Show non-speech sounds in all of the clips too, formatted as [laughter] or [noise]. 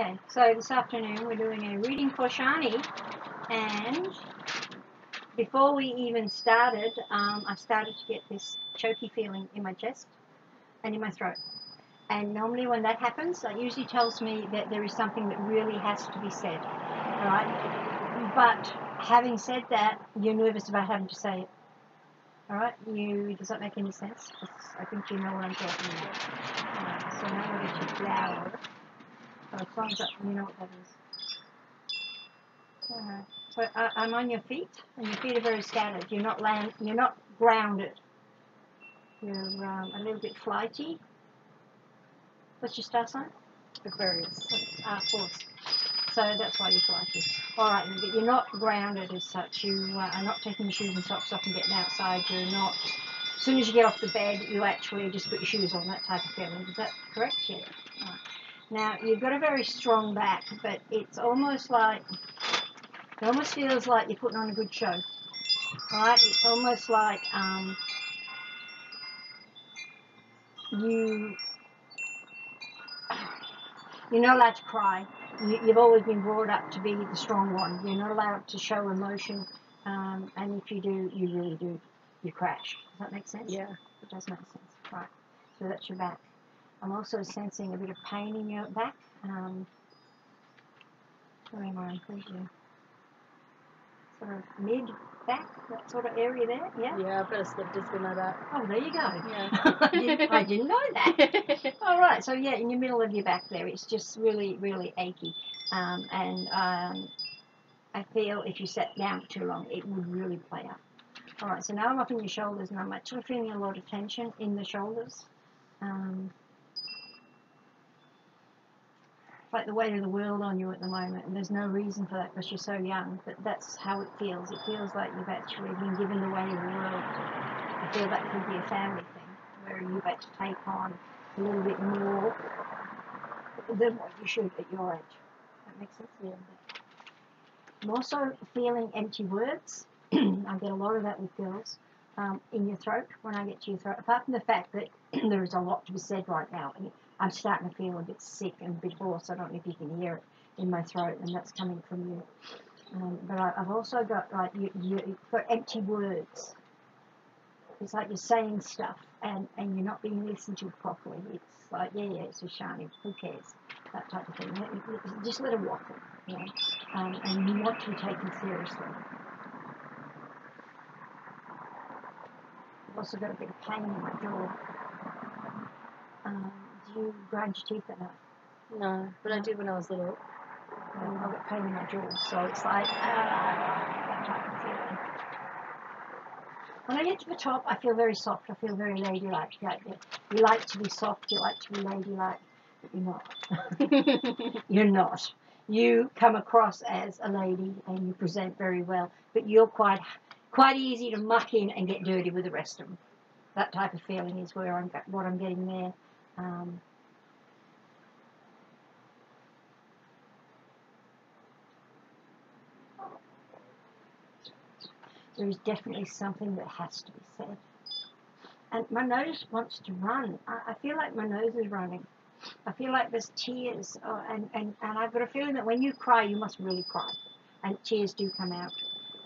Okay, so this afternoon we're doing a reading for Sharnee, and before we even started, um, I started to get this choky feeling in my chest and in my throat. And normally when that happens, that usually tells me that there is something that really has to be said, right? But having said that, you're nervous about having to say it. All right, you does that make any sense? I think you know what I'm talking about. Right, so now we'll get your flower. So thumbs up, you know what that is. Alright. So uh, I'm on your feet, and your feet are very scattered. You're not land, you're not grounded. You're um, a little bit flighty. What's your star sign? Aquarius. Ah, of course. So that's why you're flighty. All right, but you're not grounded as such. You uh, are not taking your shoes and socks off and getting outside. You're not. As soon as you get off the bed, you actually just put your shoes on. That type of feeling. Is that correct? Yeah. All right. Now you've got a very strong back, but it's almost like it almost feels like you're putting on a good show. Right? It's almost like um, you you're not allowed to cry. You, you've always been brought up to be the strong one. You're not allowed to show emotion, um, and if you do, you really do. You crash. Does that make sense? Yeah. It does make sense. Right. So that's your back. I'm also sensing a bit of pain in your back. Um, where am I? Your sort of mid back, that sort of area there? Yeah. Yeah, I've got a slip disc in my back. Oh, there you go. Yeah. I, didn't, I didn't know that. [laughs] All right. So yeah, in the middle of your back there, it's just really, really achy, um, and um, I feel if you sat down for too long, it would really play up. All right. So now I'm up in your shoulders, and I'm actually feeling a lot of tension in the shoulders. Um, it's like the weight of the world on you at the moment, and there's no reason for that because you're so young. But that's how it feels. It feels like you've actually been given the weight of the world. I feel that could be a family thing where you've had to take on a little bit more than what you should at your age. That makes sense? Yeah. I'm also feeling empty words. [clears throat] I get a lot of that with girls. Um, in your throat, when I get to your throat, apart from the fact that [clears throat] there is a lot to be said right now, and I'm starting to feel a bit sick and a bit hoarse. I don't know if you can hear it in my throat, and that's coming from you. Um, but I, I've also got like you, you, got empty words. It's like you're saying stuff and, and you're not being listened to properly. It's like, yeah, yeah, it's a shiny, who cares? That type of thing. Just let it waffle, you know. Um, and you want to be taken seriously. I've also got a bit of pain in my jaw. Do grind your teeth at night? No, but I did when I was little. Um, I've got pain in my jaw, so it's like, ah, that type of feeling. When I get to the top, I feel very soft. I feel very ladylike. Like, you like to be soft, you like to be ladylike, but you're not. [laughs] you're not. You come across as a lady and you present very well, but you're quite quite easy to muck in and get dirty with the rest of them. That type of feeling is where I'm what I'm getting there. Um, there is definitely something that has to be said. And my nose wants to run. I, I feel like my nose is running. I feel like there's tears, uh, and, and, and I've got a feeling that when you cry, you must really cry. And tears do come out.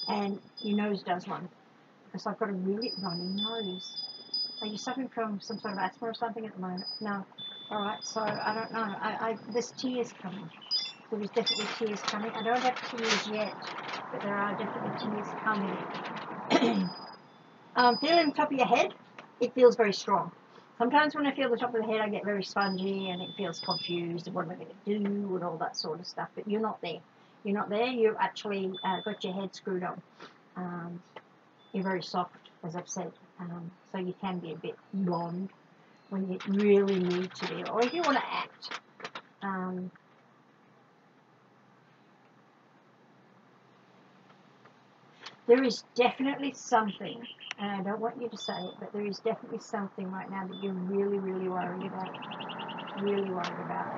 And your nose does run. Because I've got a really running nose. Are you suffering from some sort of asthma or something at the moment? No. All right, so I don't know. I, I There's tears coming. There is definitely tears coming. I don't have tears yet, but there are definitely tears coming. [clears throat] um, feeling the top of your head, it feels very strong. Sometimes when I feel the top of the head, I get very spongy and it feels confused and what am I going to do and all that sort of stuff. But you're not there. You're not there. You've actually uh, got your head screwed on. Um, you're very soft, as I've said. Um, so you can be a bit blonde when you really need to be, or if you want to act. Um, there is definitely something, and I don't want you to say it, but there is definitely something right now that you're really, really worried about. Really worried about.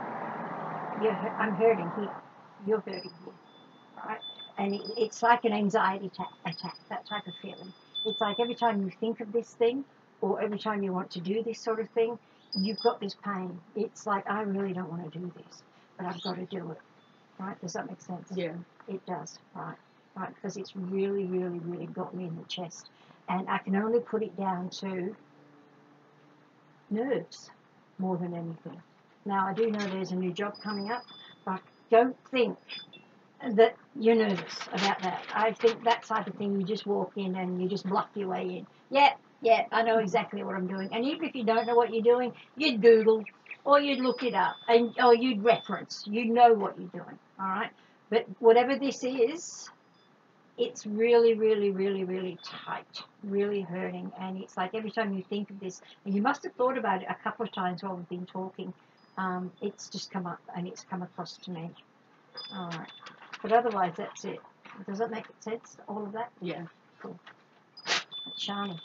You're, I'm hurting here. You're hurting here. Right? And it, it's like an anxiety ta- attack, that type of feeling. It's like every time you think of this thing, or every time you want to do this sort of thing, you've got this pain. It's like, I really don't want to do this. but I've got to do it. Right? Does that make sense? Yeah. It does, right, right, because it's really, really, really got me in the chest, and I can only put it down to nerves more than anything. Now I do know there's a new job coming up, but don't think that you're nervous about that. I think that type of thing you just walk in and you just bluff your way in. Yeah, yeah, I know exactly what I'm doing, and even if you don't know what you're doing, you'd Google or you'd look it up and or you'd reference. You know what you're doing, all right. But whatever this is, it's really, really, really, really tight, really hurting. And it's like every time you think of this, and you must have thought about it a couple of times while we've been talking, um, it's just come up and it's come across to me. All right. But otherwise, that's it. Does that make sense, all of that? Yeah. Cool. Sharnee.